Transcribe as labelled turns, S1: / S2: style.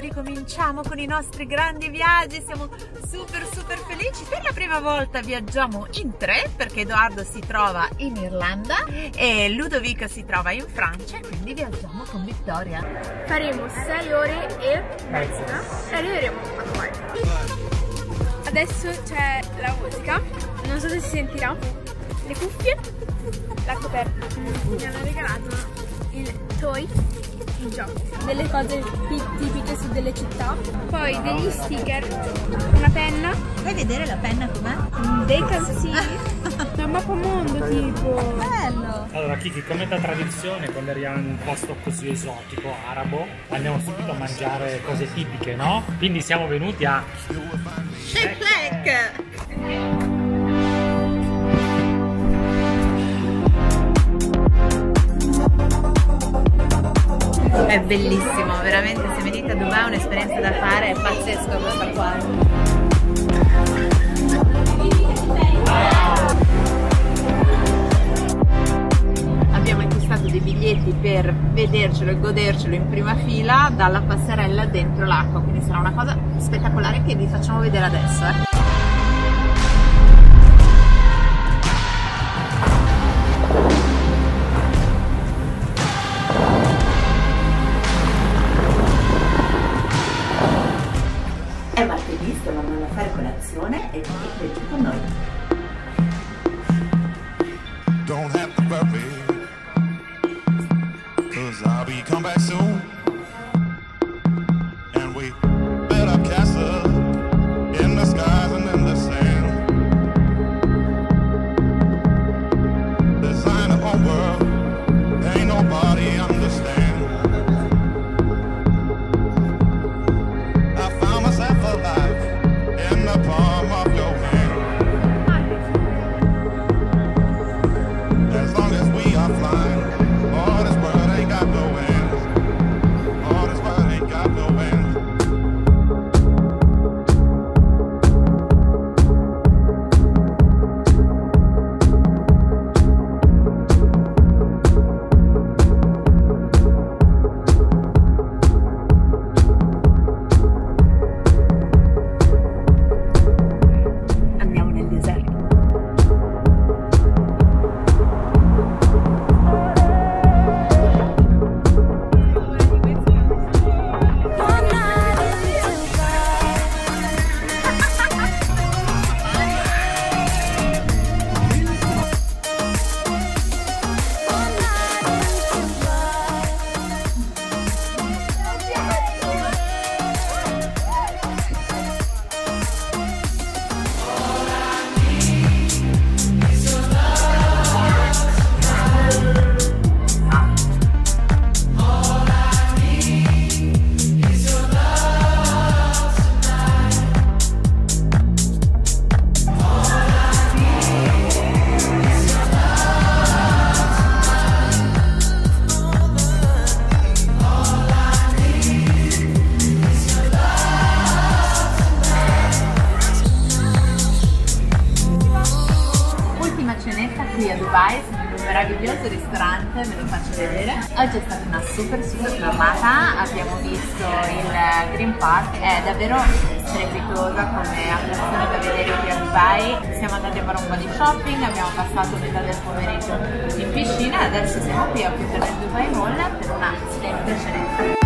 S1: ricominciamo con i nostri grandi viaggi, siamo super super felici. Per la prima volta viaggiamo in tre perché Edoardo si trova in Irlanda e Ludovico si trova in Francia, quindi viaggiamo con Vittoria.
S2: Faremo 6 ore e mezza e arriveremo a Dubai. Adesso c'è la musica, non so se si sentirà, le cuffie, la coperta. Mi hanno regalato il toy il gioco, delle cose tipiche su delle città, poi degli sticker, una penna,
S1: Vuoi vedere la penna com'è?
S2: dei calzini, una mappa mondo tipo.
S1: Bello!
S3: Allora Kiki, come da tradizione, quando arriviamo in un posto così esotico, arabo, andiamo subito a mangiare cose tipiche, no? Quindi siamo venuti a...
S1: Shake È bellissimo, veramente se venite a Dubai è un'esperienza da fare, è pazzesco questa qua. Abbiamo acquistato dei biglietti per vedercelo e godercelo in prima fila dalla passerella dentro l'acqua, quindi sarà una cosa spettacolare che vi facciamo vedere adesso. eh. Colazione e viaggi con noi.
S4: In the palm
S1: Dubai, un meraviglioso ristorante, ve lo faccio vedere. Oggi è stata una super super giornata, abbiamo visto il Green Park, è davvero strepitosa come attrazione da vedere qui a Dubai. Siamo andati a fare un po' di shopping, abbiamo passato metà del pomeriggio in piscina e adesso siamo qui a chiudere il Dubai Mall per una semplice.